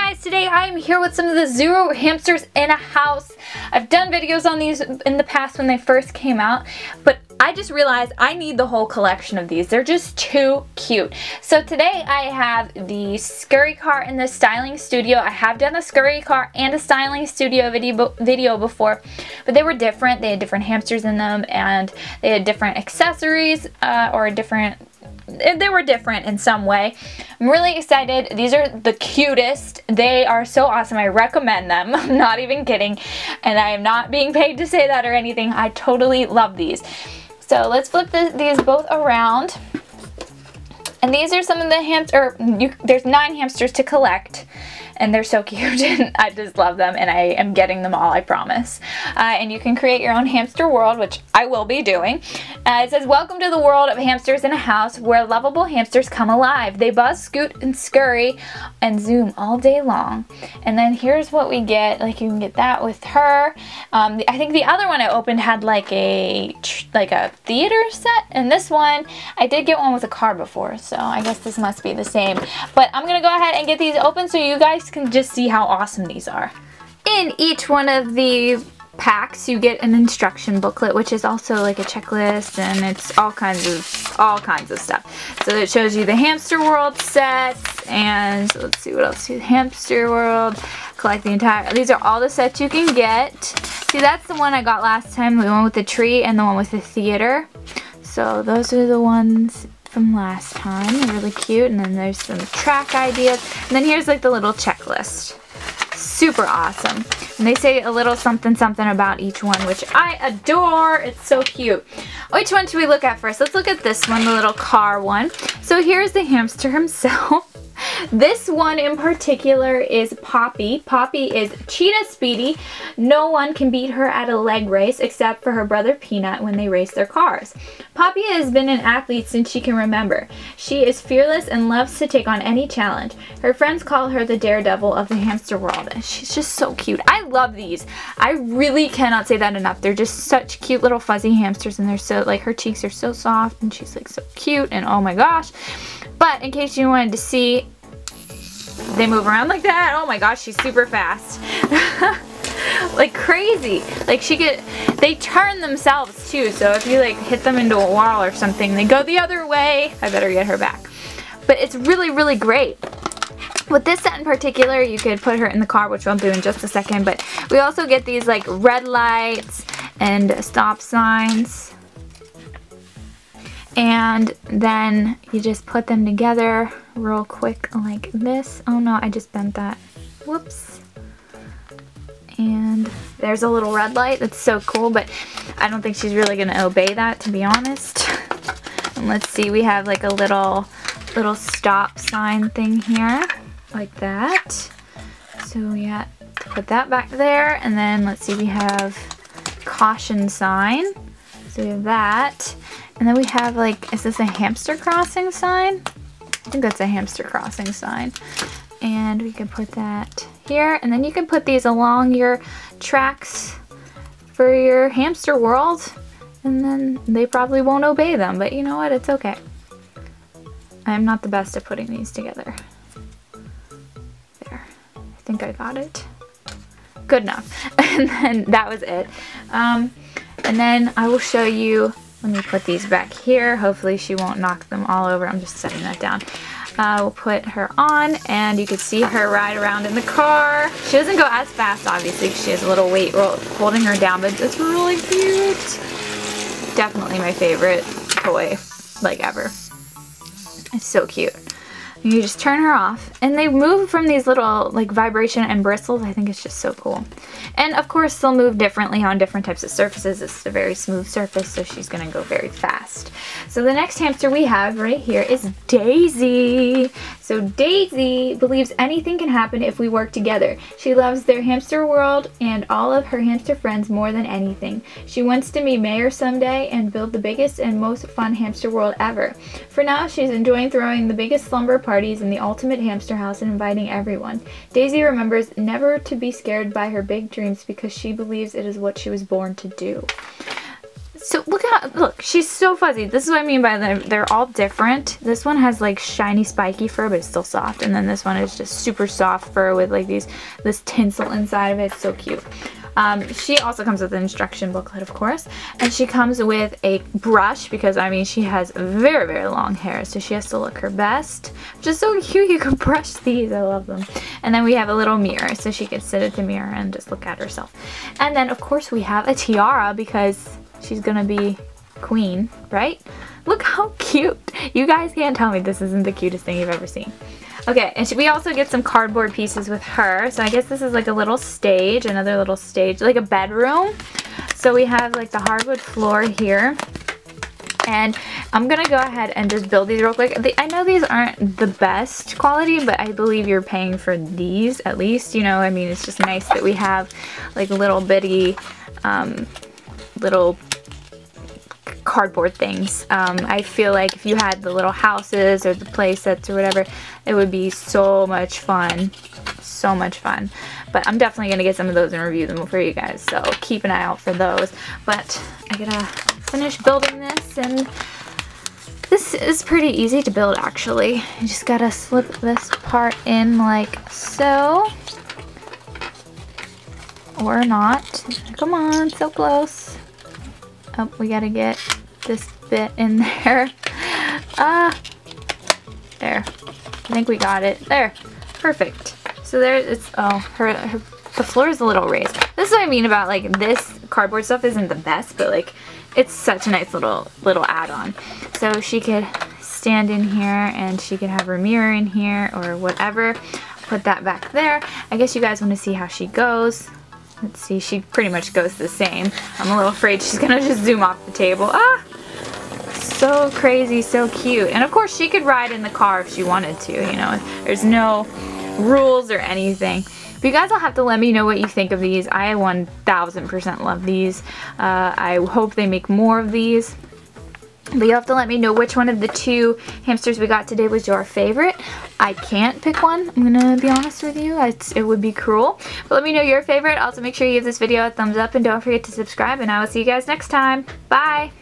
guys, today I'm here with some of the Zuru hamsters in a house. I've done videos on these in the past when they first came out, but I just realized I need the whole collection of these. They're just too cute. So today I have the Scurry Car in the Styling Studio. I have done a Scurry Car and a Styling Studio video, video before, but they were different. They had different hamsters in them and they had different accessories uh, or different Eh, they were different in some way. I'm really excited. These are the cutest. They are so awesome. I recommend them. I'm not even kidding. And I am not being paid to say that or anything. I totally love these. So let's flip the, these both around. And these are some of the hamster, there's nine hamsters to collect and they're so cute and I just love them and I am getting them all, I promise. Uh, and you can create your own hamster world, which I will be doing. Uh, it says, welcome to the world of hamsters in a house where lovable hamsters come alive. They buzz, scoot, and scurry and zoom all day long. And then here's what we get, like you can get that with her. Um, I think the other one I opened had like a, like a theater set and this one, I did get one with a car before, I guess this must be the same. But I'm going to go ahead and get these open so you guys can just see how awesome these are. In each one of the packs you get an instruction booklet which is also like a checklist and it's all kinds of all kinds of stuff so it shows you the hamster world sets and so let's see what else hamster world collect the entire these are all the sets you can get see that's the one I got last time the one with the tree and the one with the theater so those are the ones from last time. Really cute. And then there's some track ideas. And then here's like the little checklist. Super awesome. And they say a little something something about each one, which I adore. It's so cute. Which one should we look at first? Let's look at this one, the little car one. So here's the hamster himself. This one in particular is Poppy. Poppy is cheetah speedy. No one can beat her at a leg race except for her brother Peanut when they race their cars. Poppy has been an athlete since she can remember. She is fearless and loves to take on any challenge. Her friends call her the daredevil of the hamster world. She's just so cute. I love these. I really cannot say that enough. They're just such cute little fuzzy hamsters and they're so, like her cheeks are so soft and she's like so cute and oh my gosh. But in case you wanted to see, they move around like that. Oh my gosh, she's super fast. like crazy. Like she get, they turn themselves too. So if you like hit them into a wall or something, they go the other way. I better get her back. But it's really, really great. With this set in particular, you could put her in the car, which I'll do in just a second. But we also get these like red lights and stop signs and then you just put them together real quick like this. Oh no, I just bent that. Whoops. And there's a little red light. That's so cool, but I don't think she's really going to obey that, to be honest. And let's see, we have like a little, little stop sign thing here, like that. So yeah, put that back there. And then let's see, we have caution sign. So we have that. And then we have like, is this a hamster crossing sign? I think that's a hamster crossing sign. And we can put that here. And then you can put these along your tracks for your hamster world. And then they probably won't obey them, but you know what? It's okay. I'm not the best at putting these together. There. I think I got it. Good enough. and then that was it. Um, and then I will show you let me put these back here. Hopefully she won't knock them all over. I'm just setting that down. Uh, we'll put her on and you can see her ride around in the car. She doesn't go as fast obviously she has a little weight holding her down but it's really cute. Definitely my favorite toy like ever. It's so cute. You just turn her off and they move from these little like vibration and bristles. I think it's just so cool. And of course they'll move differently on different types of surfaces. It's a very smooth surface so she's gonna go very fast. So the next hamster we have right here is Daisy. So Daisy believes anything can happen if we work together. She loves their hamster world and all of her hamster friends more than anything. She wants to be mayor someday and build the biggest and most fun hamster world ever. For now she's enjoying throwing the biggest slumber parties in the ultimate hamster house and inviting everyone. Daisy remembers never to be scared by her big dreams because she believes it is what she was born to do. So look at look, she's so fuzzy. This is what I mean by them. They're all different. This one has like shiny spiky fur, but it's still soft. And then this one is just super soft fur with like these this tinsel inside of it. It's so cute. Um, she also comes with an instruction booklet, of course, and she comes with a brush because, I mean, she has very, very long hair, so she has to look her best. Just so cute, you can brush these, I love them. And then we have a little mirror, so she can sit at the mirror and just look at herself. And then, of course, we have a tiara because she's gonna be queen, right? Look how cute. You guys can't tell me this isn't the cutest thing you've ever seen. Okay, and we also get some cardboard pieces with her. So I guess this is like a little stage, another little stage, like a bedroom. So we have like the hardwood floor here. And I'm going to go ahead and just build these real quick. I know these aren't the best quality, but I believe you're paying for these at least. You know, I mean, it's just nice that we have like little bitty, um, little cardboard things. Um, I feel like if you had the little houses or the play sets or whatever, it would be so much fun. So much fun. But I'm definitely going to get some of those and review them for you guys. So keep an eye out for those. But I gotta finish building this and this is pretty easy to build actually. You just gotta slip this part in like so. Or not. Come on, so close. Oh, we gotta get this bit in there. Ah, there. I think we got it. There, perfect. So there, it's, oh, her, her, the floor is a little raised. This is what I mean about like this cardboard stuff isn't the best, but like it's such a nice little, little add-on. So she could stand in here and she could have her mirror in here or whatever. Put that back there. I guess you guys want to see how she goes. Let's see, she pretty much goes the same. I'm a little afraid she's gonna just zoom off the table. Ah! So crazy, so cute. And of course she could ride in the car if she wanted to, you know. There's no rules or anything. But you guys will have to let me know what you think of these. I 1000% love these. Uh, I hope they make more of these. But you'll have to let me know which one of the two hamsters we got today was your favorite. I can't pick one, I'm gonna be honest with you. It's, it would be cruel. But let me know your favorite. Also make sure you give this video a thumbs up and don't forget to subscribe and I will see you guys next time. Bye!